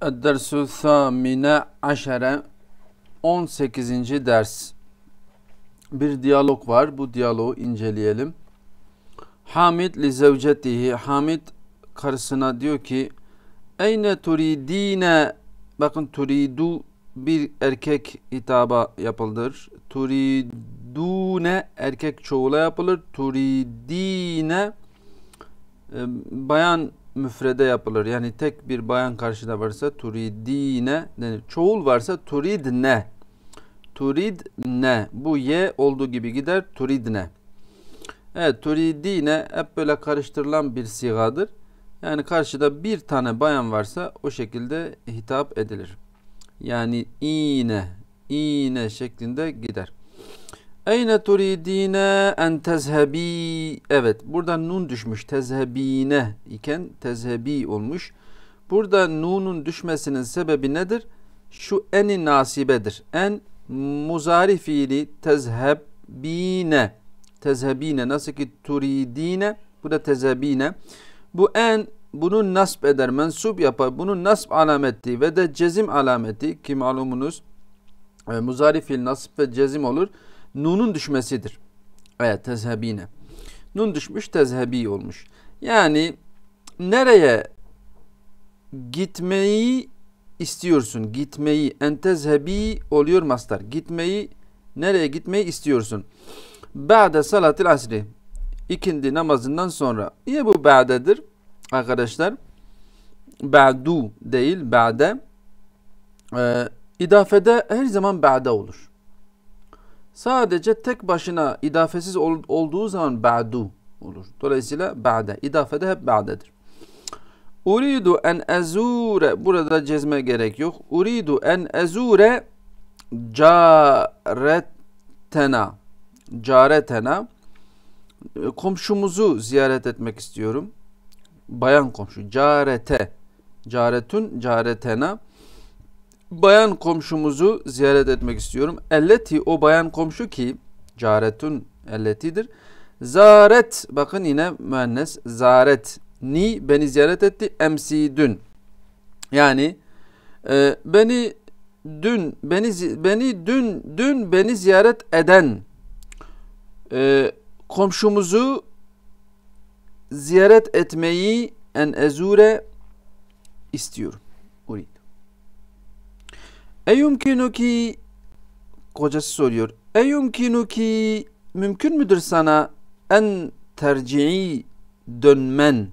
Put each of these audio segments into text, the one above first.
Dersu Thamine Aşere 18. ders. Bir diyalog var. Bu diyaloğu inceleyelim. Hamid li zevcetihi. Hamid karısına diyor ki Eyne turidine Bakın turidu bir erkek hitaba yapılır. Turidune erkek çoğula yapılır. Turidine e, bayan müfrede yapılır. Yani tek bir bayan karşıda varsa turidine denir. Çoğul varsa turidne. Turidne. Bu ye olduğu gibi gider turidne. Evet turidine hep böyle karıştırılan bir sigadır. Yani karşıda bir tane bayan varsa o şekilde hitap edilir. Yani iğne, iğne şeklinde gider. Eyne turidine en tezhebi. Evet burada nun düşmüş. Tezhebine iken tezhebi olmuş. Burada nunun düşmesinin sebebi nedir? Şu eni nasibedir. En muzari fiili tezhebine. Tezhebine nasıl ki turidine bu da tezhebine. Bu en bunu nasb eder, mensup yapar. Bunun nasb alameti ve de cezim alameti ki malumunuz e, muzari fiil nasb ve cezim olur nunun düşmesidir. Evet tezhebine. Nun düşmüş tezhebi olmuş. Yani nereye gitmeyi istiyorsun? Gitmeyi entezhebi oluyor mastar. Gitmeyi nereye gitmeyi istiyorsun? Ba'de salatil asri. İkindi namazından sonra. Niye bu ba'dedir? Arkadaşlar ba'du değil ba'de. Ee, idafede her zaman ba'de olur. Sadece tek başına idafesiz ol, olduğu zaman ba'du olur. Dolayısıyla ba'de. İdafede hep ba'dedir. Uridu en ezure burada cezme gerek yok. Uridu en ezure caretena caretena komşumuzu ziyaret etmek istiyorum. Bayan komşu carete caretun caretena bayan komşumuzu ziyaret etmek istiyorum. Elleti o bayan komşu ki caretun elletidir. Zaret bakın yine müennes zaret ni beni ziyaret etti emsi dün. Yani e, beni dün beni beni dün dün beni ziyaret eden e, komşumuzu ziyaret etmeyi en ezure istiyorum. Eyumkinuki kocası soruyor. Eyumkinuki mümkün müdür sana en tercihi dönmen?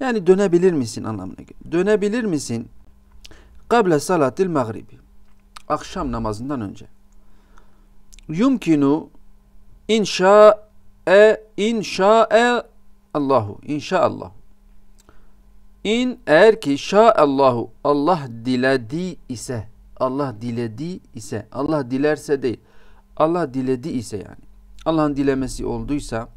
Yani dönebilir misin anlamına geliyor. Dönebilir misin? Kable salatil mağribi. Akşam namazından önce. Yumkinu inşa'e inşa'e Allahu inşaallah. İn eğer ki şa'allahu Allah diledi ise Allah diledi ise, Allah dilerse değil, Allah diledi ise yani. Allah'ın dilemesi olduysa,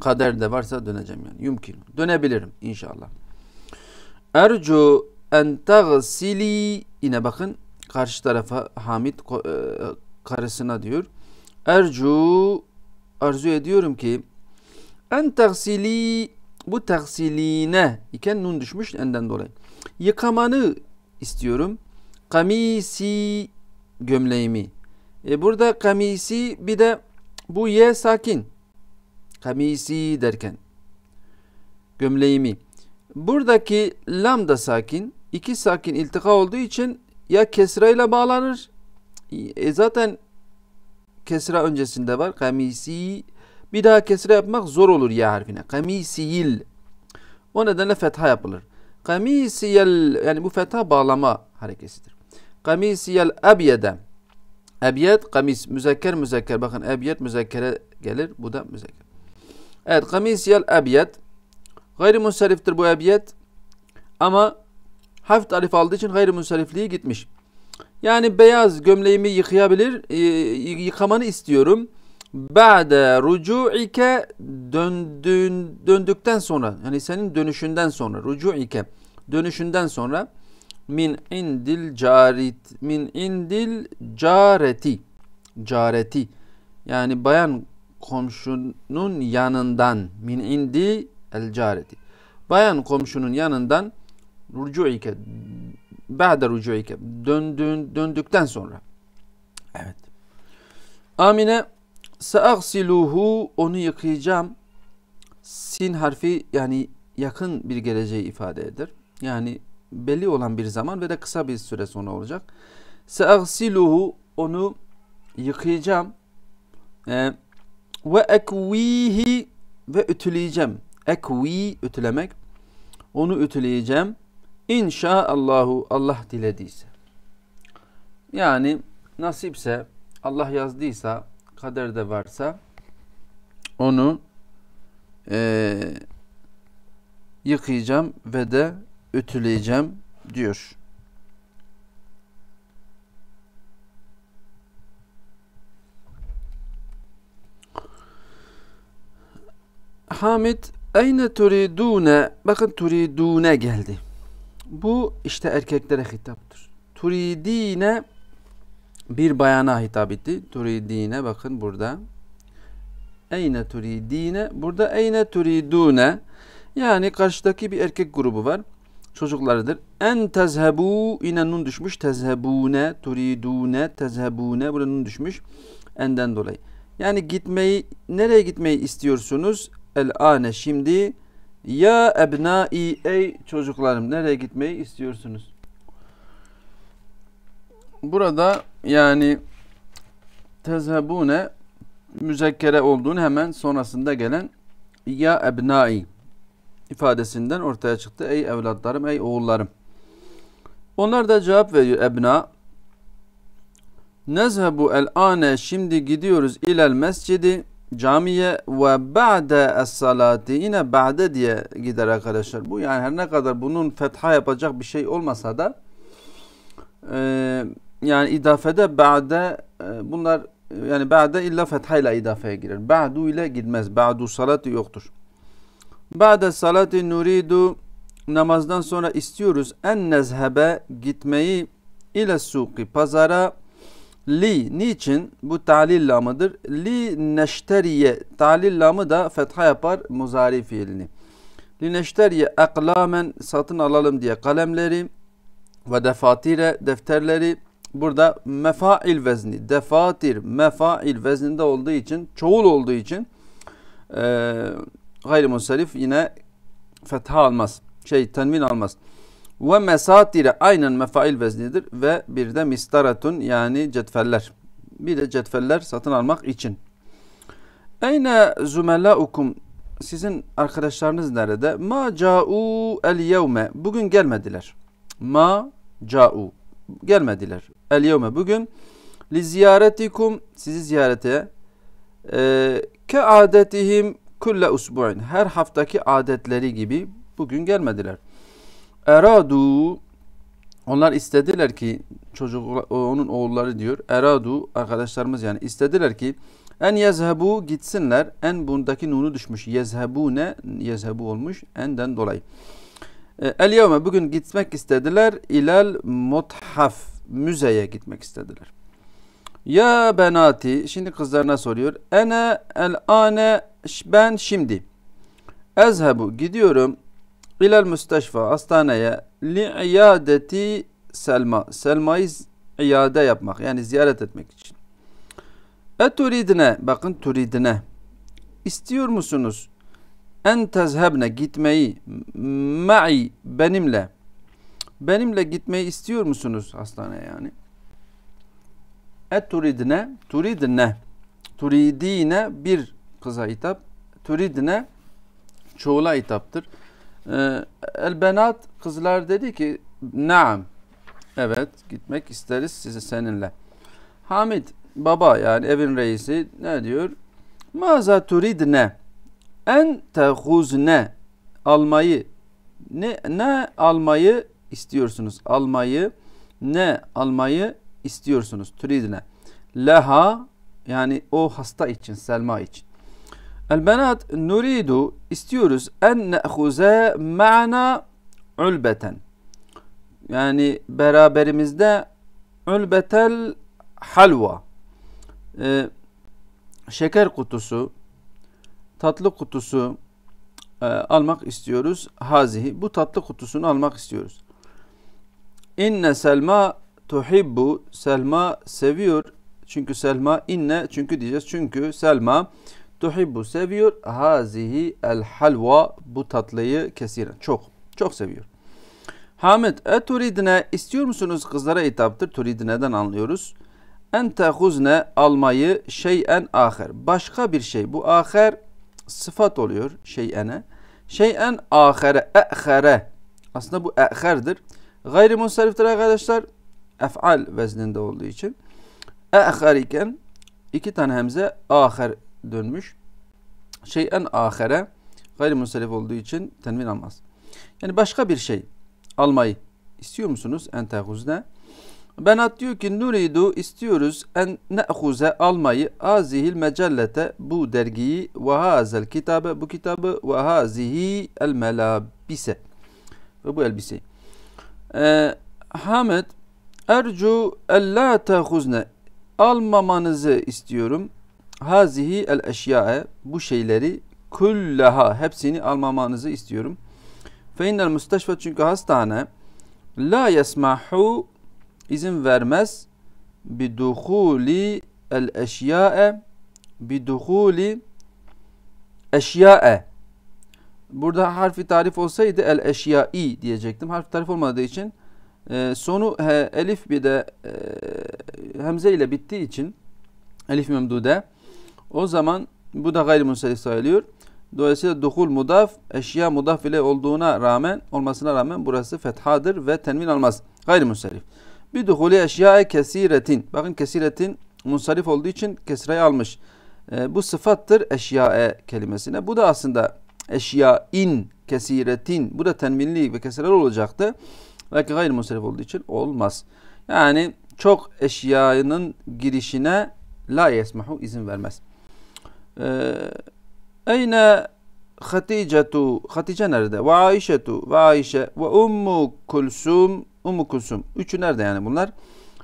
kaderde varsa döneceğim yani. Yumkin. Dönebilirim inşallah. Ercu en tagsili yine bakın karşı tarafa Hamid e, karısına diyor. Ercu arzu ediyorum ki en tagsili bu tagsiline iken nun düşmüş enden dolayı. Yıkamanı istiyorum kamisi gömleğimi. E burada kamisi bir de bu ye sakin. Kamisi derken gömleğimi. Buradaki lam da sakin. iki sakin iltika olduğu için ya kesra ile bağlanır. E zaten kesra öncesinde var. Kamisi bir daha kesra yapmak zor olur ya harfine. Kamisiyil. O nedenle fetha yapılır. Kamisiyel yani bu fetha bağlama harekesidir. Kamisiyel ebyede. Ebyed kamis müzekker müzekker. Bakın ebyed müzekkere gelir. Bu da müzekker. Evet kamisiyel ebyed. Gayrimunsariftir bu ebyed. Ama hafif tarif aldığı için gayrimunsarifliği gitmiş. Yani beyaz gömleğimi yıkayabilir, e, yıkamanı istiyorum. Ba'de rucu'ike döndüğün, döndükten sonra yani senin dönüşünden sonra rucu'ike dönüşünden sonra min indil carit min indil careti careti yani bayan komşunun yanından min indi el careti bayan komşunun yanından rucuike ba'de rucuike. Döndün, döndükten sonra. Evet. Amine seagsiluhu onu yıkayacağım. Sin harfi yani yakın bir geleceği ifade eder. Yani belli olan bir zaman ve de kısa bir süre sonra olacak. Seagsiluhu onu yıkayacağım. Ee, ve ekvihi ve ütüleyeceğim. Ekvi ütülemek. Onu ütüleyeceğim. İnşaallahu Allah dilediyse. Yani nasipse Allah yazdıysa kaderde varsa onu e, yıkayacağım ve de ütüleyeceğim diyor. Hamid Eyne turidune bakın turidune geldi. Bu işte erkeklere hitaptır. Turidine bir bayana hitap etti. Turidine bakın burada. Eyne turidine burada eyne turidune yani karşıdaki bir erkek grubu var. Çocuklarıdır. En tezhebu yine nun düşmüş. Tezhebune turidune tezhebune burada nun düşmüş. Enden dolayı. Yani gitmeyi nereye gitmeyi istiyorsunuz? El ane şimdi ya ebnai ey çocuklarım nereye gitmeyi istiyorsunuz? Burada yani tezhebune müzekkere olduğunu hemen sonrasında gelen ya ebnai ifadesinden ortaya çıktı. Ey evlatlarım, ey oğullarım. Onlar da cevap veriyor ebna. Nezhebu el ane şimdi gidiyoruz ilel mescidi camiye ve ba'de es salati yine ba'de diye gider arkadaşlar. Bu yani her ne kadar bunun fetha yapacak bir şey olmasa da e, yani idafede ba'de e, bunlar yani ba'de illa fetha ile idafeye girer. Ba'du ile gitmez. Ba'du salati yoktur. Ba'de salati nuridu namazdan sonra istiyoruz en nezhebe gitmeyi ile suki pazara Li niçin? Bu talil lamıdır. Li neşteriye talil lamı da fetha yapar muzari fiilini. Li neşteriye aklamen satın alalım diye kalemleri ve defatire defterleri burada mefail vezni defatir mefail vezninde olduğu için çoğul olduğu için e, gayrimusarif yine fetha almaz. Şey tenvin almaz. Ve mesatire aynen mefail veznidir ve bir de mistaratun yani cetveller. Bir de cetveller satın almak için. Eyne zümelaukum sizin arkadaşlarınız nerede? Ma ca'u el yevme. Bugün gelmediler. Ma ca'u. Gelmediler. El yevme. Bugün li ziyaretikum sizi ziyarete e, ke adetihim kulle usbu'in. Her haftaki adetleri gibi bugün gelmediler. Eradu onlar istediler ki çocuk onun oğulları diyor. Eradu arkadaşlarımız yani istediler ki en yezhebu gitsinler. En bundaki nunu düşmüş. Yezhebu ne? Yezhebu olmuş. Enden dolayı. E, el yevme bugün gitmek istediler. İlal muthaf müzeye gitmek istediler. Ya benati şimdi kızlarına soruyor. Ene el ane ben şimdi ezhebu gidiyorum İlal müsteşfa hastaneye li iadeti Selma. Selma'yı iade yapmak yani ziyaret etmek için. E turidine bakın turidine. İstiyor musunuz? En tezhebne gitmeyi ma'i benimle. Benimle gitmeyi istiyor musunuz hastaneye yani? E turidine turidine turidine bir kıza hitap turidine çoğula hitaptır. Ee, El Benat kızlar dedi ki naam evet gitmek isteriz size seninle. Hamid baba yani evin reisi ne diyor? Maza turidne en tehuzne almayı ne ne almayı istiyorsunuz? Almayı ne almayı istiyorsunuz? Turidne. Leha yani o hasta için, Selma için. El benat nuridu istiyoruz en ne'huze ma'na ulbeten. Yani beraberimizde ulbetel halva. Ee, şeker kutusu, tatlı kutusu e, almak istiyoruz. Hazihi. Bu tatlı kutusunu almak istiyoruz. İnne Selma tuhibbu. Selma seviyor. Çünkü Selma inne çünkü diyeceğiz. Çünkü Selma tuhibbu seviyor. Hazihi el halva bu tatlıyı kesiren. Çok. Çok seviyor. Hamid e turidine istiyor musunuz kızlara hitaptır. Turidineden anlıyoruz. En tehuzne almayı şeyen aher. Başka bir şey. Bu aher sıfat oluyor şeyene. Şeyen ahere e'here. Aslında bu e'herdir. Gayri munsariftir arkadaşlar. Ef'al vezninde olduğu için. E'her iken iki tane hemze aher dönmüş. Şeyen ahere gayri munsarif olduğu için tenvin almaz. Yani başka bir şey almayı istiyor musunuz? En tehuzne. Benat diyor ki nuridu istiyoruz en ne'huze almayı azihil mecellete bu dergiyi ve hazel kitabe bu kitabı ve hazihi el melabise ve bu elbiseyi. Ee, Hamed ercu en la tehuzne almamanızı istiyorum. Hazihi el eşyae bu şeyleri kullaha hepsini almamanızı istiyorum. Fe innel müsteşfe çünkü hastane la yesmahu izin vermez biduhuli el eşyae biduhuli eşyae burada harfi tarif olsaydı el eşyai diyecektim. Harf tarif olmadığı için e, sonu he, elif bir de e, hemze ile bittiği için elif memdude o zaman bu da gayrimusarif sayılıyor. Dolayısıyla duhul mudaf eşya mudaf ile olduğuna rağmen olmasına rağmen burası fethadır ve tenvin almaz. Gayrimusarif. Bir duhuli eşya kesiretin. Bakın kesiretin munsarif olduğu için kesrayı almış. E, bu sıfattır eşya kelimesine. Bu da aslında eşya in kesiretin. Bu da tenvinli ve kesreli olacaktı. Lakin gayri munsarif olduğu için olmaz. Yani çok eşyanın girişine la yesmahu izin vermez. Ee, Eyne Haticetu Hatice nerede? Ve Ayşetu ve Ayşe ve Ummu Kulsum Ummu Kulsum. Üçü nerede yani bunlar?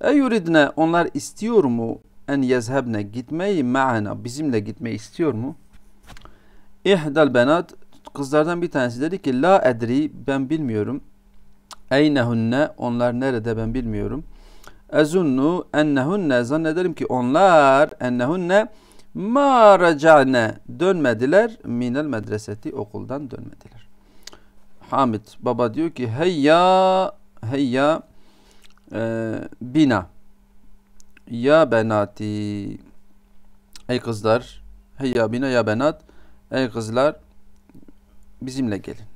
E yuridne onlar istiyor mu en yezhebne gitmeyi ma'ana bizimle gitmeyi istiyor mu? İhdal benat kızlardan bir tanesi dedi ki la edri ben bilmiyorum. Eynehunne onlar nerede ben bilmiyorum. Ezunnu ennehunne zannederim ki onlar ennehunne ma raca'ne dönmediler minel medreseti okuldan dönmediler. Hamid baba diyor ki heyya heyya e, bina ya benati ey kızlar heyya bina ya benat ey kızlar bizimle gelin.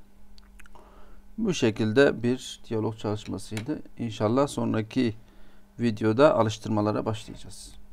Bu şekilde bir diyalog çalışmasıydı. İnşallah sonraki videoda alıştırmalara başlayacağız.